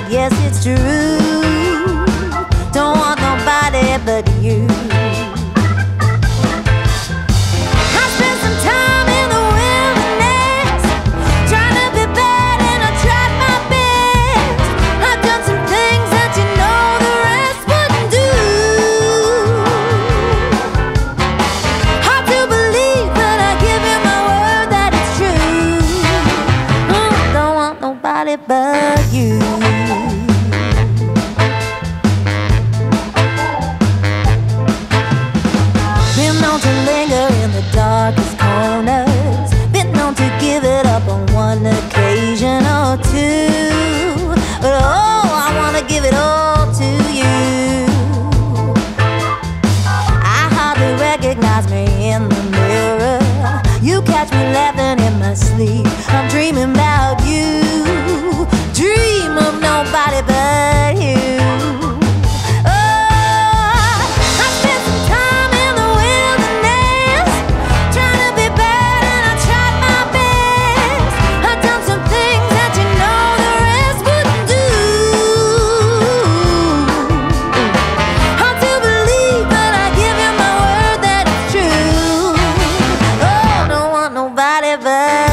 said, yes, it's true. Nobody but you. Been known to linger in the darkest corners. Been known to give it up on one occasion or two. But oh, I wanna give it all to you. I hardly recognize me in the mirror. You catch me laughing in my sleep. I'm dreaming about that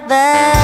baby